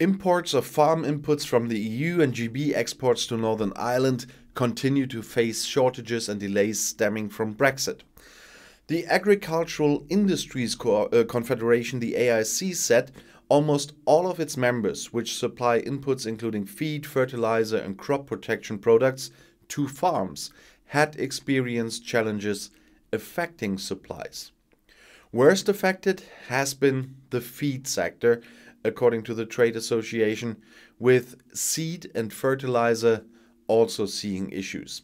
Imports of farm inputs from the EU and GB exports to Northern Ireland continue to face shortages and delays stemming from Brexit. The Agricultural Industries Co uh, Confederation, the AIC, said almost all of its members, which supply inputs including feed, fertilizer, and crop protection products to farms, had experienced challenges affecting supplies. Worst affected has been the feed sector, according to the trade association, with seed and fertilizer also seeing issues.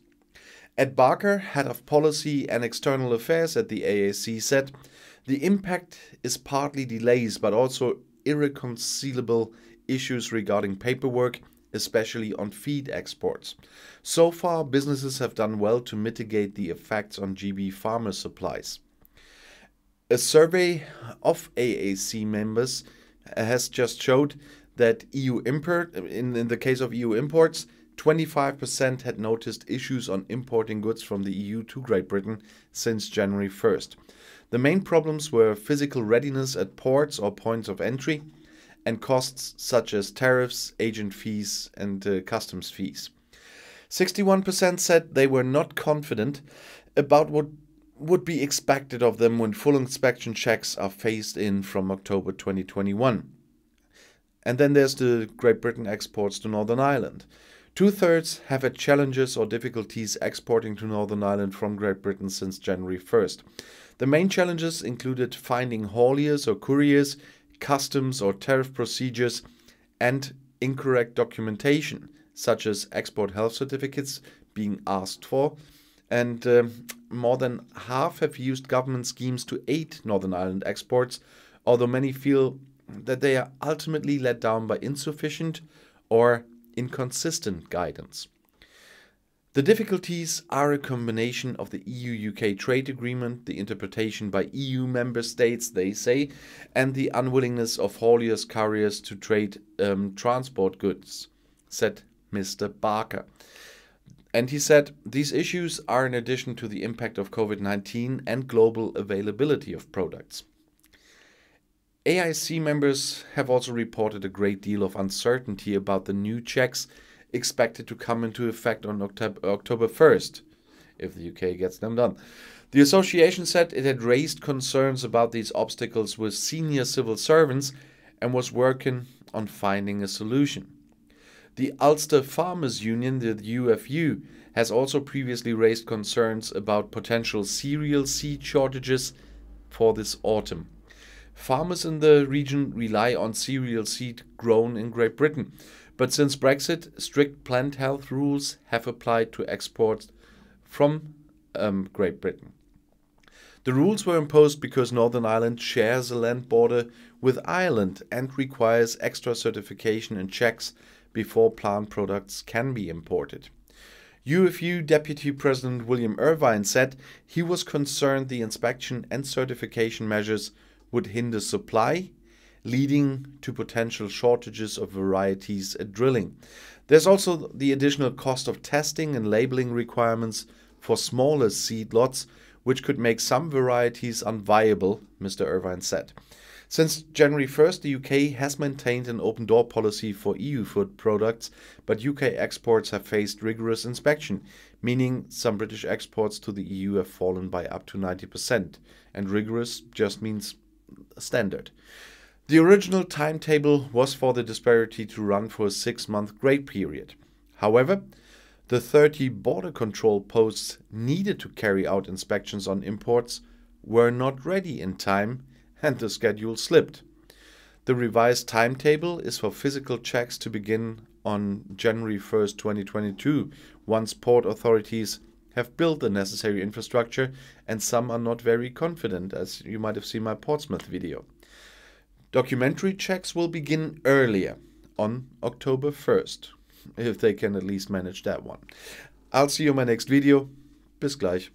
Ed Barker, head of policy and external affairs at the AIC, said the impact is partly delays but also irreconcilable issues regarding paperwork, especially on feed exports. So far, businesses have done well to mitigate the effects on GB farmer supplies. A survey of AIC members has just showed that EU import, in, in the case of EU imports, 25% had noticed issues on importing goods from the EU to Great Britain since January 1st. The main problems were physical readiness at ports or points of entry and costs such as tariffs, agent fees, and uh, customs fees. 61% said they were not confident about what would be expected of them when full inspection checks are phased in from October 2021. And then there's the Great Britain exports to Northern Ireland. Two thirds have had challenges or difficulties exporting to Northern Ireland from Great Britain since January 1st. The main challenges included finding hauliers or couriers, customs or tariff procedures, and incorrect documentation, such as export health certificates being asked for, and um, more than half have used government schemes to aid Northern Ireland exports, although many feel that they are ultimately let down by insufficient or inconsistent guidance. The difficulties are a combination of the EU UK trade agreement, the interpretation by EU member states, they say, and the unwillingness of hauliers, carriers to trade um, transport goods, said Mr. Barker. And he said these issues are in addition to the impact of COVID 19 and global availability of products. AIC members have also reported a great deal of uncertainty about the new checks expected to come into effect on October 1st, if the UK gets them done. The association said it had raised concerns about these obstacles with senior civil servants and was working on finding a solution. The Ulster Farmers Union, the UFU, has also previously raised concerns about potential cereal seed shortages for this autumn. Farmers in the region rely on cereal seed grown in Great Britain, but since Brexit, strict plant health rules have applied to exports from um, Great Britain. The rules were imposed because Northern Ireland shares a land border with Ireland and requires extra certification and checks before plant products can be imported. UFU Deputy President William Irvine said he was concerned the inspection and certification measures would hinder supply, leading to potential shortages of varieties at drilling. There's also the additional cost of testing and labeling requirements for smaller seed lots, which could make some varieties unviable, Mr. Irvine said. Since January 1st, the UK has maintained an open door policy for EU food products, but UK exports have faced rigorous inspection, meaning some British exports to the EU have fallen by up to 90%. And rigorous just means standard. The original timetable was for the disparity to run for a six month grace period. However, the 30 border control posts needed to carry out inspections on imports were not ready in time and the schedule slipped. The revised timetable is for physical checks to begin on January 1st, 2022, once port authorities have built the necessary infrastructure, and some are not very confident, as you might have seen my Portsmouth video. Documentary checks will begin earlier, on October 1st, if they can at least manage that one. I'll see you in my next video. Bis gleich.